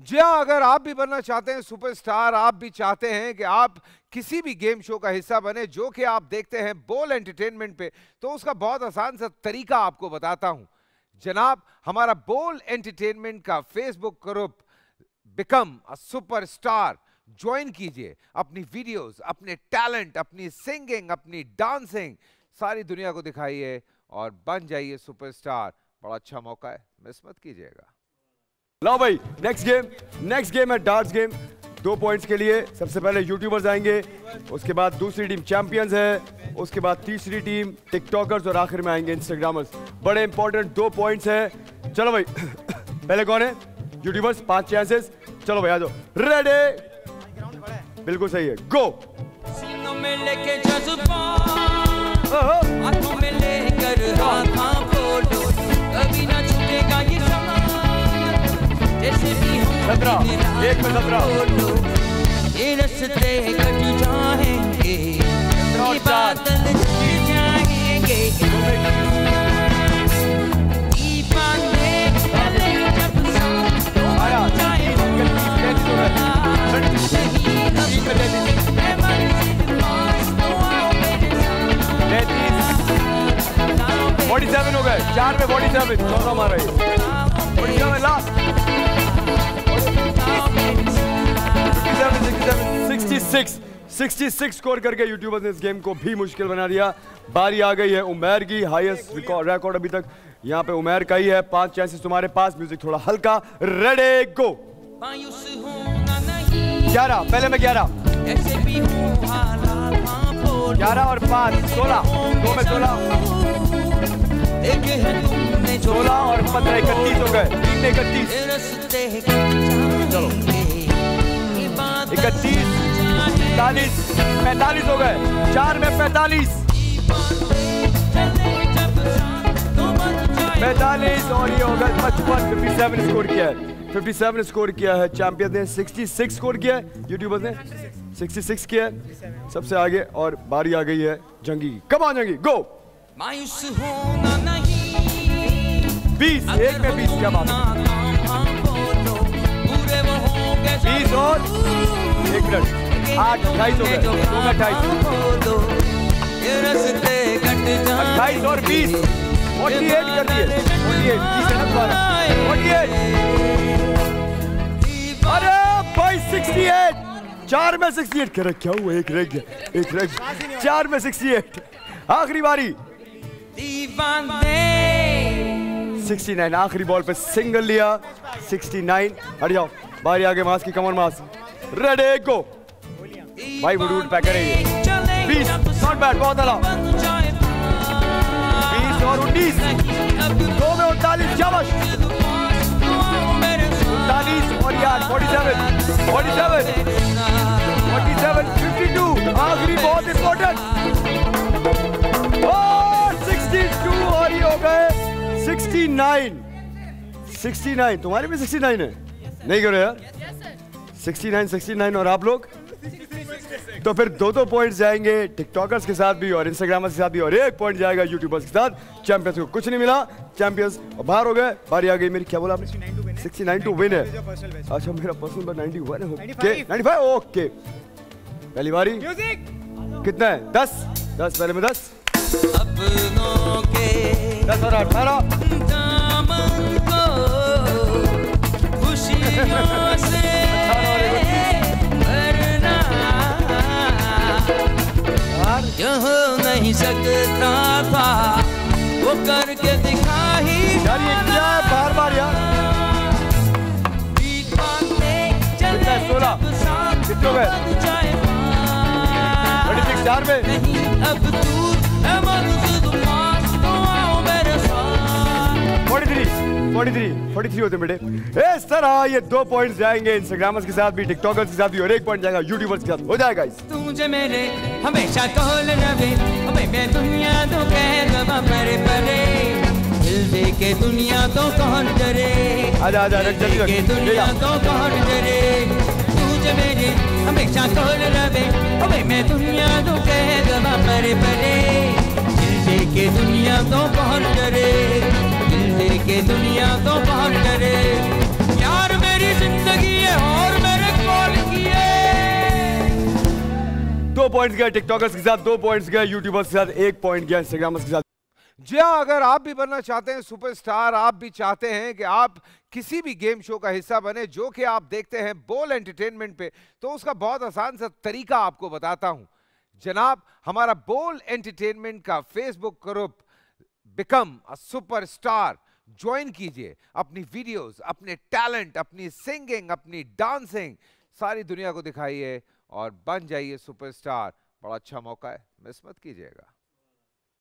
जी हाँ अगर आप भी बनना चाहते हैं सुपरस्टार आप भी चाहते हैं कि आप किसी भी गेम शो का हिस्सा बने, जो कि आप देखते हैं बोल एंटरटेनमेंट पे तो उसका बहुत आसान सा तरीका आपको बताता हूँ। जनाब, हमारा बोल एंटरटेनमेंट का Facebook group become a superstar join कीजिए, अपनी वीडियोस अपने टैलेंट अपनी सिंगिंग अपनी डांसिंग सारी दुनिया को दिखाइए और बन जाइए सुपरस्टार बड़ा अच्छा मौका है मिस मत कीजिएगा। लो भाई नेक्स्ट गेम नेक्स्ट गेम है डार्ट्स गेम दो पॉइंट्स के लिए सबसे पहले यूट्यूबर्स आएँगे, उसके बाद दूसरी टीम चैंपियंस है, उसके बाद तीसरी टीम टिकटॉकर्स और आखिर में आएँगे इंस्टाग्रामर्स बड़े इंपॉर्टेंट दो पॉइंट्स है। चलो भाई, पहले कौन है? यूट्यूबर्स पाँच चांसेस चलो भाई, आ जाओ. रेडी बिल्कुल सही है. गो सत्रह, एक में सत्रह। ये रस्ते कट जाएँगे ये। बादल जाएँगे फोर्टी सेवन हो गए। चार में फोर्टी सेवन चौदह मार रही। Forty seven last sixty six sixty six score करके यूट्यूबर्स ने इस गेम को भी मुश्किल बना दिया। बारी आ गई है उमेर की हाईएस्ट रिकॉर्ड अभी तक। यहाँ पे उमेर का ही है पाँच चांसेस तुम्हारे पास। म्यूज़िक थोड़ा हल्का रेडे गो ग्यारह पहले में ग्यारह। हो ग्यारह और पाँच सोलह। दो में सोलह। सोलह। और पंद्रह इकतीस हो गए। इकतीस। चलो। इकतीस पैंतालीस पैंतालीस हो गए। चार में पैंतालीस। पैंतालीस और ये हो गए पचपन। फिफ्टी सेवन स्कोर किया है। फिफ्टी सेवन स्कोर किया है चैंपियन ने। सिक्सटी सिक्स स्कोर किया है यूट्यूबर्स ने। सिक्सटी सिक्स किया है। सबसे आगे और बारी आ गई है जंगी की। कम जंगी गो मायूस होना नहीं। बीस एक में बीस क्या बात है? बीस और? एक मिनट। आठ, अट्ठाईस अट्ठाईस। अट्ठाईस और बीस। फोर्टी एट कर दिए। फोर्टी एट अरे, भाई सिक्सटी एट चार में सिक्सटी एट क्या हुआ एक एक चार में सिक्सटी एट आखिरी बारी। सिक्सटी नाइन आखिरी बॉल पे सिंगल लिया। सिक्सटी नाइन हट जाओ। बारी आगे, मास की कमर मास। रेडे गो भाई वुडवुड पैकर है ये बीस नॉट बैड बहुत अला बीस और उन्नीस। दो में उनतालीस, शाबाश। उनतालीस और यार forty seven forty seven forty seven fifty two आखिरी, बहुत इंपॉर्टेंट और सिक्सटी टू और ये हो गए सिक्सटी नाइन सिक्सटी नाइन तुम्हारे भी सिक्सटी नाइन है? नहीं करो यार? सिक्सटी नाइन सिक्सटी नाइन और आप लोग? तो फिर दो दो पॉइंट्स जाएँगे टिकटॉकर्स के साथ भी और इंस्टाग्रामर्स के साथ भी और एक पॉइंट जाएगा यूट्यूबर्स के साथ। चैंपियंस को कुछ नहीं मिला। चैंपियंस बाहर हो गए बारी आ गई मेरी। क्या बोला आपने? सिक्सटी नाइन टू विन है। अच्छा मेरा पर्सनल पर नाइनटी वन है। ओके नाइन्टी फाइव ओके पहली बारी। कितना है? दस। दस पहले में दस। अपनों के दस और अठारह। हो नहीं सकता था। वो करके दिखा ही यार ये क्या है? बार बार यार? सोलह कितने हो गए थर्टी सिक्स चार में। नहीं अब दूर 43 43 होते बेटे। इस तरह हाँ, ये दो पॉइंट्स जाएँगे इंस्टाग्रामर्स के साथ भी टिकटॉकर्स के साथ भी और एक पॉइंट जाएगा यूट्यूबर्स के साथ। हो जाएगा इस। मेरे हमेशा तोल रवे अबे मैं दुनिया तो कह दबा परे परे। दिल दे के दुनिया तो कौन डरे। आजा आजा रख जल्दी रख। दुनिया तो कौन डरे। तुझे मेरे हमेशा रवे अबे मैं दुनिया तो कह दबा परे परे। दिल दे के दुनिया तो कौन डरे। पॉइंट्स गए टिकटॉकर्स के साथ दो पॉइंट्स गए यूट्यूबर्स के साथ एक पॉइंट गया इंस्टाग्रामर्स के साथ। जी हाँ अगर आप भी बनना चाहते हैं सुपरस्टार आप भी चाहते हैं कि आप किसी भी गेम शो का हिस्सा बने, जो कि आप देखते हैं बोल एंटरटेनमेंट पे तो उसका बहुत आसान सा तरीका आपको बताता हूँ। जनाब, हमारा बोल एंटरटेनमेंट का Facebook group become a superstar join कीजिए, अपनी वीडियोस अपने टैलेंट अपनी सिंगिंग अपनी डांसिंग सारी दुनिया को दिखाइए। और बन जाइए सुपरस्टार। बड़ा अच्छा मौका है। मिस मत कीजिएगा।